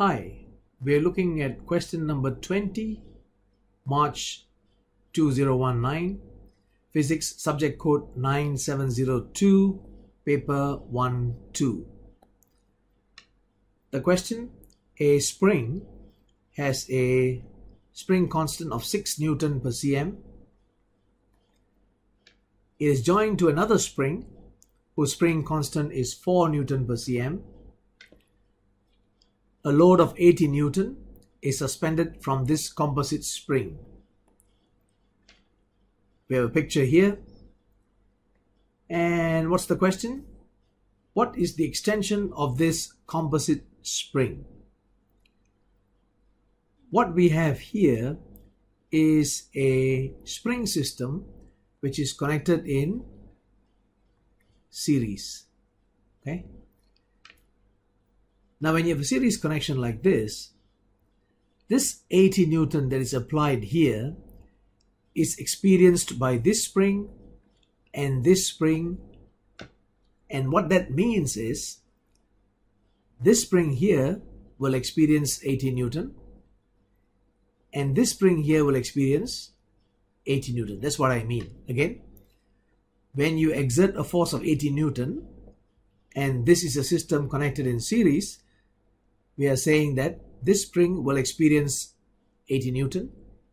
Hi, we're looking at question number 20, March 2019, Physics Subject Code 9702, Paper 1 2. The question A spring has a spring constant of 6 Newton per cm. It is joined to another spring whose spring constant is 4 Newton per cm a load of 80 Newton is suspended from this composite spring. We have a picture here. And what's the question? What is the extension of this composite spring? What we have here is a spring system which is connected in series. Okay. Now when you have a series connection like this, this 80 Newton that is applied here is experienced by this spring and this spring and what that means is this spring here will experience 80 Newton and this spring here will experience 80 Newton. That's what I mean. Again, when you exert a force of 80 Newton and this is a system connected in series, we are saying that this spring will experience 80 Newton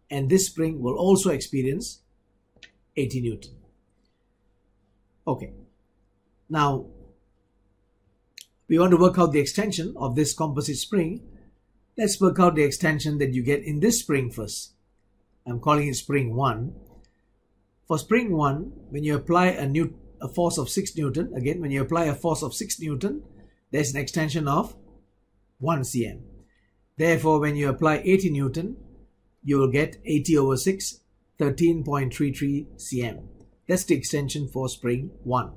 and this spring will also experience 80 Newton. Okay. Now, we want to work out the extension of this composite spring. Let's work out the extension that you get in this spring first. I'm calling it spring 1. For spring 1, when you apply a, new, a force of 6 Newton, again, when you apply a force of 6 Newton, there's an extension of 1 cm. Therefore, when you apply 80 Newton, you will get 80 over 6, 13.33 cm. That's the extension for spring 1.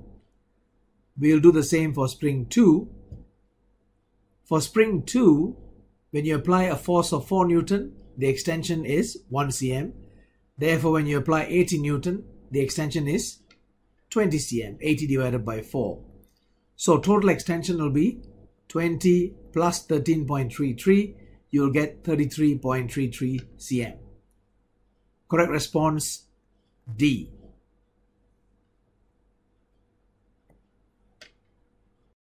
We'll do the same for spring 2. For spring 2, when you apply a force of 4 Newton, the extension is 1 cm. Therefore, when you apply 80 Newton, the extension is 20 cm, 80 divided by 4. So total extension will be 20 plus 13.33, you'll get 33.33 cm. Correct response D.